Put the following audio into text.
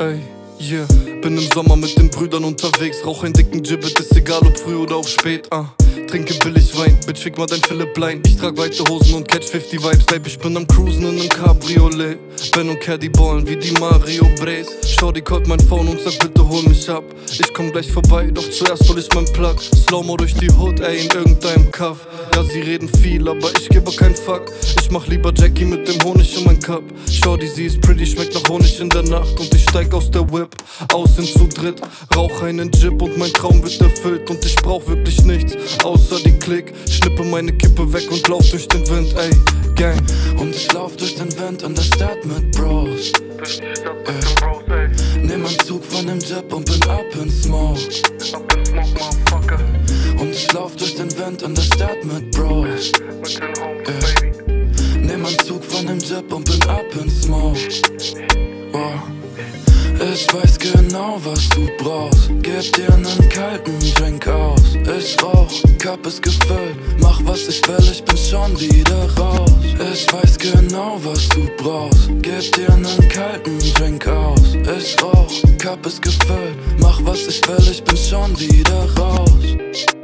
Ey, yeah, bin im Sommer mit den Brüdern unterwegs. Rauch einen dicken Gibbet, ist egal ob früh oder auch spät. Ah, trinke billig Wein, Bitch, fick mal dein Philipp Blein. Ich trag weite Hosen und catch 50 Vibes. Babe, ich bin am Cruisen in nem Cabriolet. Ben und Caddy ballen wie die Mario Brace. Shorty callt mein Phone und sagt, bitte hol mich ab. Ich komm gleich vorbei, doch zuerst hol ich mein Plug. Slow-Mo durch die Hood, ey, in irgendeinem Kaff. Ja, sie reden viel, aber ich gebe kein Fuck. Ich mach lieber Jackie mit dem Honig in mein Cup. Shorty, sie ist pretty, schmeckt nach Honig in der Nacht. Und ich steig aus der Whip, aus sind zu dritt. Rauch einen Jib und mein Traum wird erfüllt. Und ich brauch wirklich nichts, außer die Klick. Schnippe meine Kippe weg und lauf durch den Wind, ey, Gang. Und ich lauf durch den Wind in der Stadt mit Bros. Ey. Nimm einen Zug von dem Jib und bin up in Smoke. Wind in der Stadt mit Bros. Ey. Nimm einen Zug von dem Jib und bin up in Smoke. Oh. Ich weiß genau, was du brauchst. Gib dir einen kalten Drink aus. Ich rauch, Cup ist gefüllt. Mach was ich will, ich bin schon wieder raus. Ich weiß genau, was du brauchst. Gib dir einen kalten Drink aus. Ich rauch, Cup ist gefüllt. Mach was ich will, ich bin schon wieder raus.